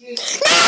Excuse me.